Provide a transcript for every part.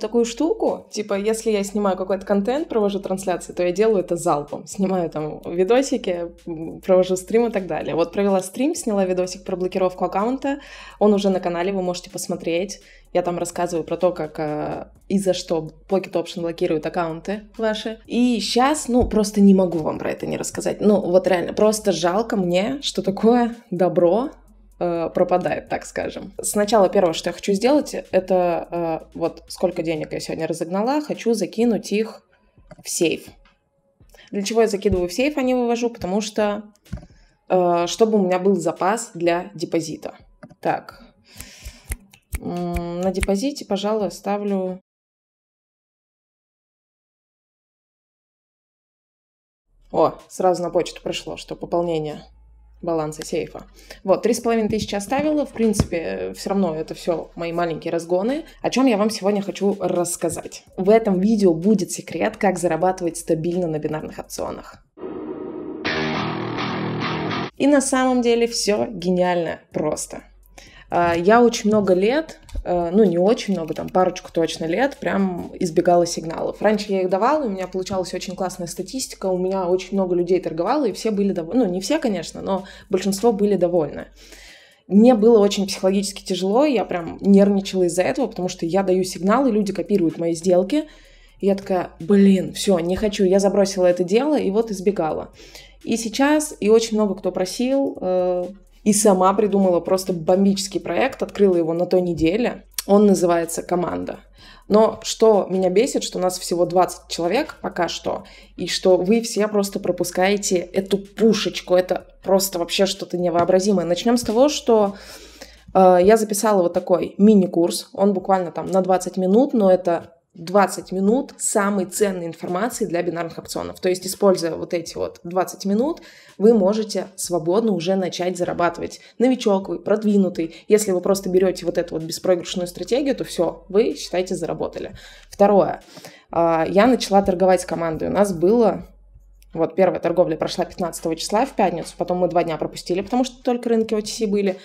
Такую штуку, типа, если я снимаю какой-то контент, провожу трансляции, то я делаю это залпом. Снимаю там видосики, провожу стрим и так далее. Вот провела стрим, сняла видосик про блокировку аккаунта, он уже на канале, вы можете посмотреть. Я там рассказываю про то, как э, и за что Pocket Option блокирует аккаунты ваши. И сейчас, ну, просто не могу вам про это не рассказать. Ну, вот реально, просто жалко мне, что такое добро Э, пропадает, так скажем. Сначала первое, что я хочу сделать, это э, вот сколько денег я сегодня разогнала, хочу закинуть их в сейф. Для чего я закидываю в сейф, а не вывожу? Потому что э, чтобы у меня был запас для депозита. Так, на депозите, пожалуй, ставлю О, сразу на почту пришло, что пополнение баланса сейфа. Вот, три с половиной тысячи оставила. В принципе, все равно это все мои маленькие разгоны. О чем я вам сегодня хочу рассказать. В этом видео будет секрет, как зарабатывать стабильно на бинарных опционах. И на самом деле все гениально просто. А, я очень много лет, э, ну не очень много, там парочку точно лет, прям избегала сигналов. Раньше я их давала, у меня получалась очень классная статистика, у меня очень много людей торговало, и все были довольны. Ну, не все, конечно, но большинство были довольны. Мне было очень психологически тяжело, я прям нервничала из-за этого, потому что я даю сигналы, люди копируют мои сделки. И я такая, блин, все, не хочу. Я забросила это дело и вот избегала. И сейчас, и очень много кто просил, э, и сама придумала просто бомбический проект, открыла его на той неделе. Он называется «Команда». Но что меня бесит, что у нас всего 20 человек пока что, и что вы все просто пропускаете эту пушечку. Это просто вообще что-то невообразимое. Начнем с того, что э, я записала вот такой мини-курс. Он буквально там на 20 минут, но это 20 минут самой ценной информации для бинарных опционов. То есть, используя вот эти вот 20 минут, вы можете свободно уже начать зарабатывать. Новичок вы, продвинутый. Если вы просто берете вот эту вот беспроигрышную стратегию, то все, вы, считайте, заработали. Второе. А, я начала торговать с командой. У нас было вот первая торговля прошла 15 числа в пятницу, потом мы два дня пропустили, потому что только рынки OTC были.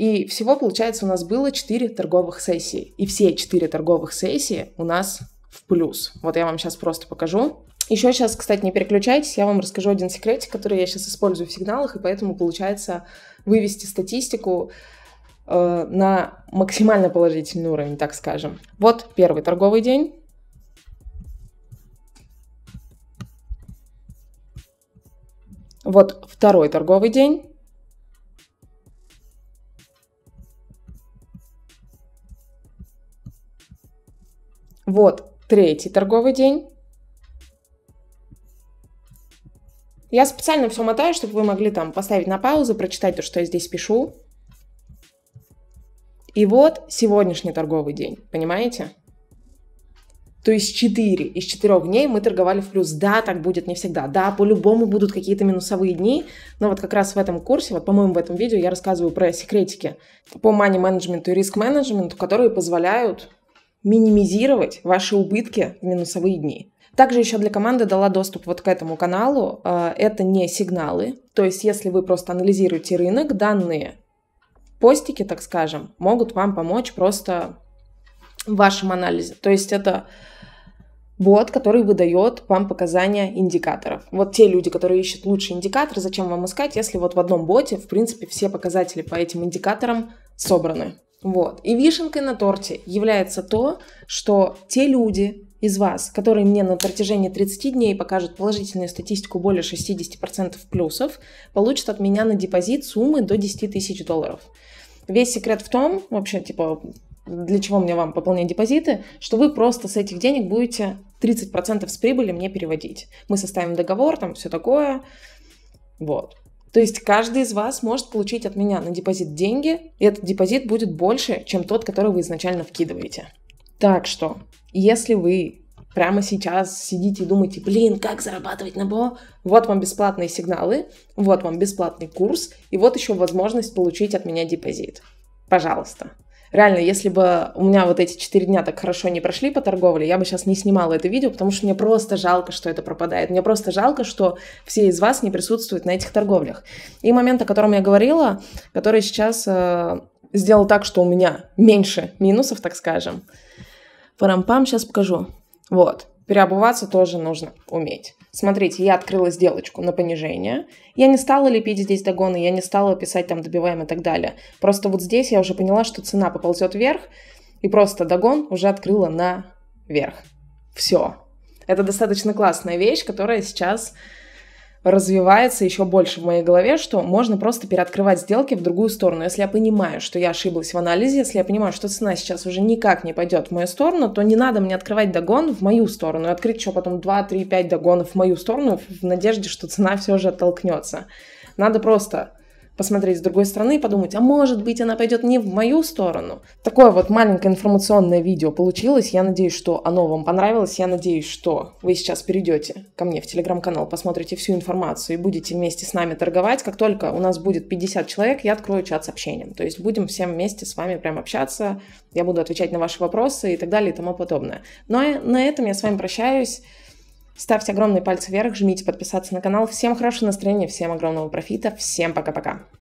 И всего, получается, у нас было 4 торговых сессии. И все 4 торговых сессии у нас в плюс. Вот я вам сейчас просто покажу. Еще сейчас, кстати, не переключайтесь, я вам расскажу один секретик, который я сейчас использую в сигналах, и поэтому получается вывести статистику э, на максимально положительный уровень, так скажем. Вот первый торговый день. Вот второй торговый день. Вот третий торговый день. Я специально все мотаю, чтобы вы могли там поставить на паузу, прочитать то, что я здесь пишу. И вот сегодняшний торговый день, понимаете? То есть 4 из 4 дней мы торговали в плюс. Да, так будет не всегда. Да, по-любому будут какие-то минусовые дни. Но вот как раз в этом курсе, вот, по-моему, в этом видео я рассказываю про секретики по money менеджменту и риск менеджменту, которые позволяют минимизировать ваши убытки в минусовые дни. Также еще для команды дала доступ вот к этому каналу. А, это не сигналы. То есть, если вы просто анализируете рынок, данные постики, так скажем, могут вам помочь просто в вашем анализе. То есть, это бот, который выдает вам показания индикаторов. Вот те люди, которые ищут лучший индикатор, зачем вам искать, если вот в одном боте, в принципе, все показатели по этим индикаторам собраны. Вот. И вишенкой на торте является то, что те люди из вас, которые мне на протяжении 30 дней покажут положительную статистику более 60% плюсов, получат от меня на депозит суммы до 10 тысяч долларов. Весь секрет в том, вообще, типа, для чего мне вам пополнять депозиты, что вы просто с этих денег будете 30% с прибыли мне переводить. Мы составим договор, там все такое. Вот. То есть каждый из вас может получить от меня на депозит деньги, и этот депозит будет больше, чем тот, который вы изначально вкидываете. Так что, если вы прямо сейчас сидите и думаете, блин, как зарабатывать на БО, вот вам бесплатные сигналы, вот вам бесплатный курс, и вот еще возможность получить от меня депозит. Пожалуйста. Реально, если бы у меня вот эти четыре дня так хорошо не прошли по торговле, я бы сейчас не снимала это видео, потому что мне просто жалко, что это пропадает. Мне просто жалко, что все из вас не присутствуют на этих торговлях. И момент, о котором я говорила, который сейчас э, сделал так, что у меня меньше минусов, так скажем, Парам-пам, сейчас покажу. Вот. Переобуваться тоже нужно уметь. Смотрите, я открыла сделочку на понижение. Я не стала лепить здесь догоны, я не стала писать там добиваем и так далее. Просто вот здесь я уже поняла, что цена поползет вверх, и просто догон уже открыла наверх. Все. Это достаточно классная вещь, которая сейчас развивается еще больше в моей голове, что можно просто переоткрывать сделки в другую сторону. Если я понимаю, что я ошиблась в анализе, если я понимаю, что цена сейчас уже никак не пойдет в мою сторону, то не надо мне открывать догон в мою сторону и открыть еще потом 2, 3, 5 догонов в мою сторону в надежде, что цена все же оттолкнется. Надо просто посмотреть с другой стороны и подумать, а может быть она пойдет не в мою сторону. Такое вот маленькое информационное видео получилось. Я надеюсь, что оно вам понравилось. Я надеюсь, что вы сейчас перейдете ко мне в телеграм-канал, посмотрите всю информацию и будете вместе с нами торговать. Как только у нас будет 50 человек, я открою чат с общением. То есть будем всем вместе с вами прям общаться. Я буду отвечать на ваши вопросы и так далее и тому подобное. Ну а на этом я с вами прощаюсь. Ставьте огромные пальцы вверх, жмите подписаться на канал. Всем хорошего настроения, всем огромного профита, всем пока-пока.